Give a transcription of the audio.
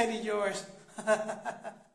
Teddy yours.